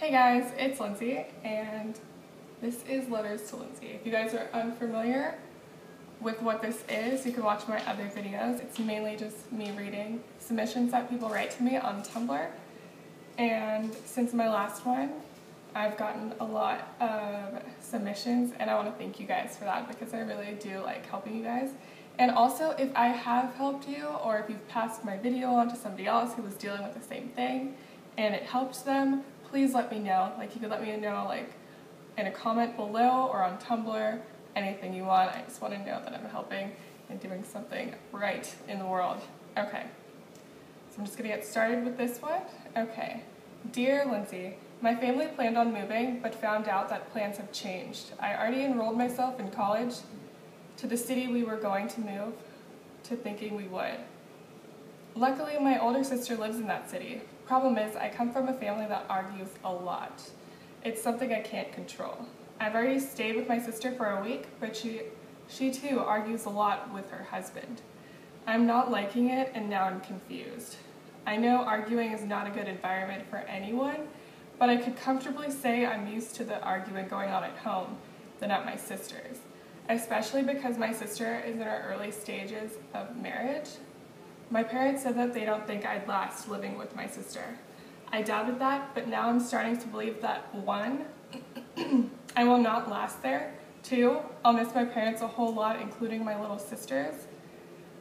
Hey guys, it's Lindsay, and this is Letters to Lindsay. If you guys are unfamiliar with what this is, you can watch my other videos. It's mainly just me reading submissions that people write to me on Tumblr. And since my last one, I've gotten a lot of submissions, and I want to thank you guys for that because I really do like helping you guys. And also, if I have helped you, or if you've passed my video on to somebody else who was dealing with the same thing, and it helped them, please let me know. Like you could let me know like in a comment below or on Tumblr, anything you want. I just want to know that I'm helping and doing something right in the world. Okay, so I'm just gonna get started with this one. Okay, dear Lindsay, my family planned on moving but found out that plans have changed. I already enrolled myself in college to the city we were going to move to thinking we would. Luckily, my older sister lives in that city. Problem is, I come from a family that argues a lot. It's something I can't control. I've already stayed with my sister for a week, but she, she too argues a lot with her husband. I'm not liking it and now I'm confused. I know arguing is not a good environment for anyone, but I could comfortably say I'm used to the arguing going on at home than at my sister's, especially because my sister is in her early stages of marriage my parents said that they don't think I'd last living with my sister. I doubted that, but now I'm starting to believe that one, I will not last there. Two, I'll miss my parents a whole lot, including my little sisters.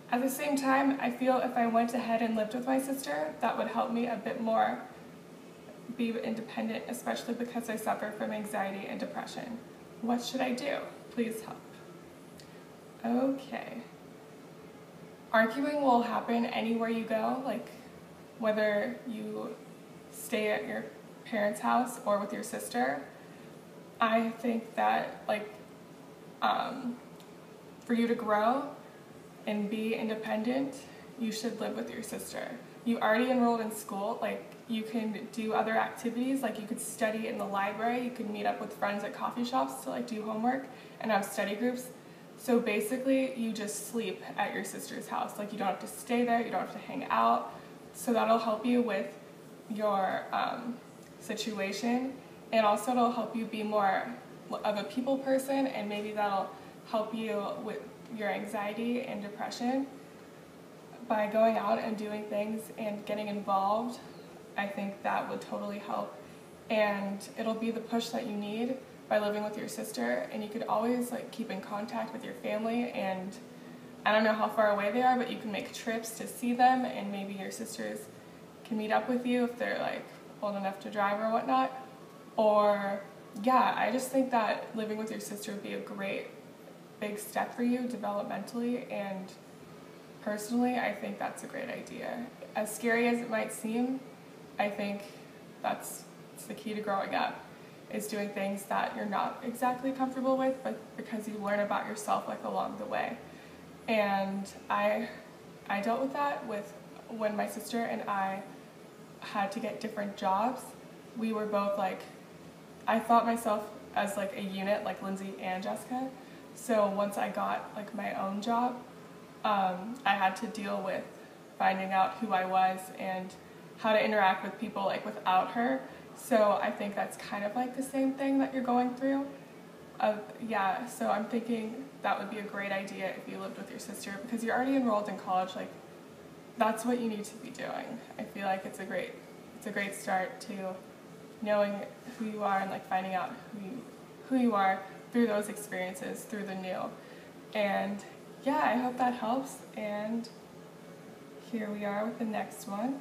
At the same time, I feel if I went ahead and lived with my sister, that would help me a bit more be independent, especially because I suffer from anxiety and depression. What should I do? Please help. Okay arguing will happen anywhere you go, like whether you stay at your parents' house or with your sister. I think that like um, for you to grow and be independent, you should live with your sister. You already enrolled in school, like you can do other activities, like you could study in the library, you could meet up with friends at coffee shops to like do homework and have study groups. So basically, you just sleep at your sister's house. Like you don't have to stay there, you don't have to hang out. So that'll help you with your um, situation, and also it'll help you be more of a people person, and maybe that'll help you with your anxiety and depression by going out and doing things and getting involved. I think that would totally help, and it'll be the push that you need by living with your sister and you could always like keep in contact with your family and I don't know how far away they are but you can make trips to see them and maybe your sisters can meet up with you if they're like old enough to drive or whatnot. Or yeah I just think that living with your sister would be a great big step for you developmentally and personally. I think that's a great idea. As scary as it might seem I think that's the key to growing up is doing things that you're not exactly comfortable with, but because you learn about yourself like along the way. And I, I dealt with that with when my sister and I had to get different jobs. We were both like, I thought myself as like a unit, like Lindsay and Jessica. So once I got like my own job, um, I had to deal with finding out who I was and how to interact with people like without her so I think that's kind of like the same thing that you're going through. Uh, yeah, so I'm thinking that would be a great idea if you lived with your sister because you're already enrolled in college. Like, that's what you need to be doing. I feel like it's a great, it's a great start to knowing who you are and like finding out who you, who you are through those experiences, through the new. And yeah, I hope that helps. And here we are with the next one.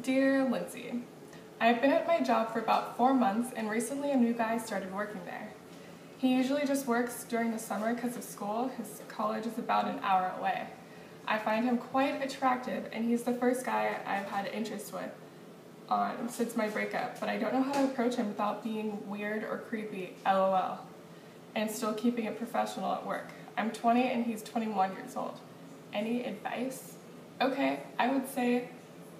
Dear Lindsay, I've been at my job for about four months and recently a new guy started working there. He usually just works during the summer because of school. His college is about an hour away. I find him quite attractive and he's the first guy I've had interest with on since my breakup, but I don't know how to approach him without being weird or creepy, lol, and still keeping it professional at work. I'm 20 and he's 21 years old. Any advice? Okay, I would say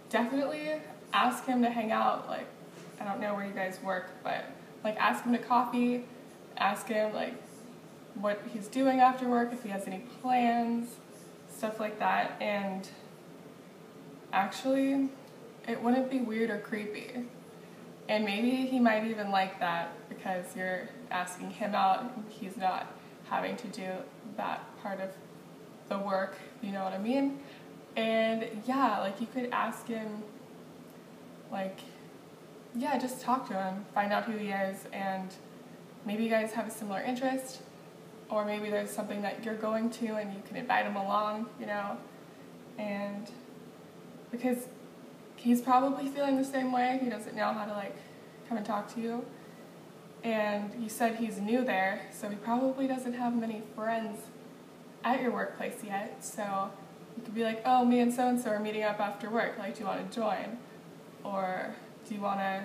definitely ask him to hang out. Like, I don't know where you guys work, but like ask him to coffee, ask him like what he's doing after work, if he has any plans, stuff like that. And actually, it wouldn't be weird or creepy. And maybe he might even like that because you're asking him out he's not having to do that part of the work, you know what I mean? And yeah, like you could ask him, like, yeah, just talk to him, find out who he is, and maybe you guys have a similar interest, or maybe there's something that you're going to and you can invite him along, you know? And because he's probably feeling the same way, he doesn't know how to like come and talk to you. And you said he's new there, so he probably doesn't have many friends at your workplace yet. So you could be like, oh, me and so and so are meeting up after work. Like, do you want to join? Or do you want to?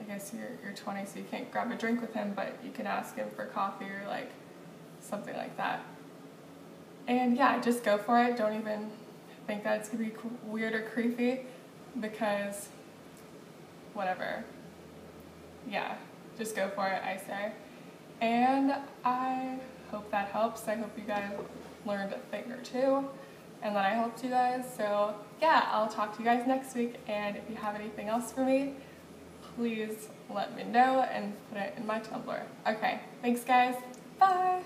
I guess you're you're 20, so you can't grab a drink with him, but you can ask him for coffee or like something like that. And yeah, just go for it. Don't even think that it's gonna be weird or creepy because whatever. Yeah, just go for it, I say. And I hope that helps. I hope you guys learned a thing or two and that I helped you guys. So yeah, I'll talk to you guys next week. And if you have anything else for me, please let me know and put it in my Tumblr. Okay, thanks guys. Bye.